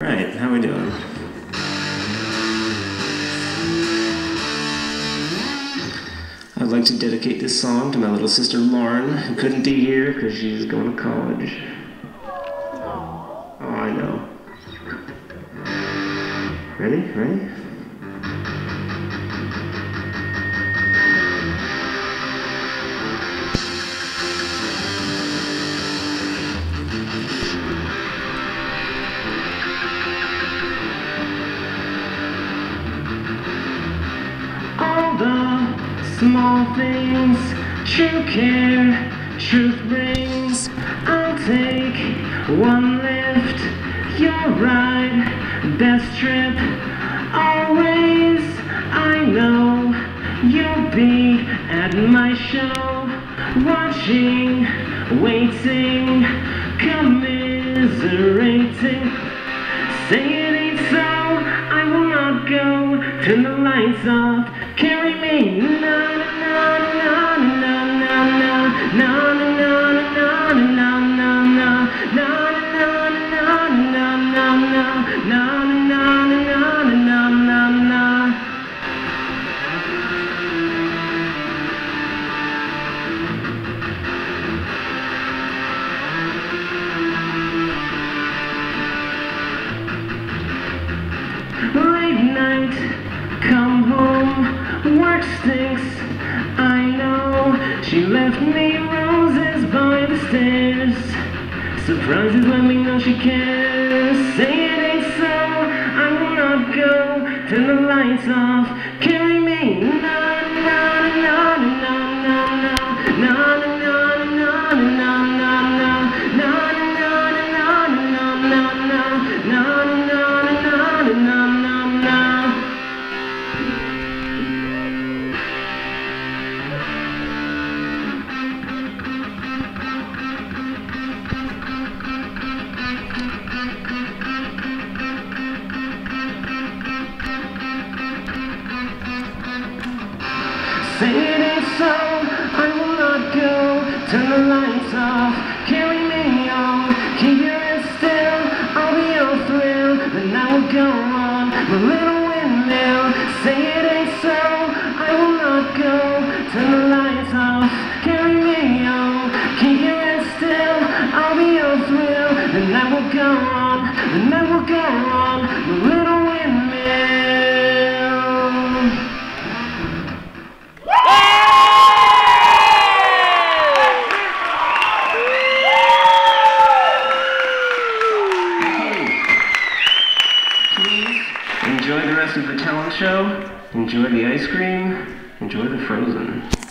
Right, how we doing? I'd like to dedicate this song to my little sister Lauren, who couldn't be here because she's going to college. Oh, I know. Ready? Ready? Small things true care truth brings i'll take one lift your ride best trip always i know you'll be at my show watching waiting commiserating Say it ain't so, I will not go. Turn the lights off, carry me. Na come home, work stinks. I know she left me roses by the stairs. Surprises let me know she cares. Say it ain't so, I will not go. Turn the lights off, Say it ain't so, I will not go. Turn the lights off, carry me on. Keep your head still, I'll be your thrill. Then I will go on, my little windmill. Say it ain't so, I will not go. Turn the lights off, carry me on. Keep your head still, I'll be your thrill. Then I will go on, then I will go on, of the talent show. Enjoy the ice cream. Enjoy the frozen.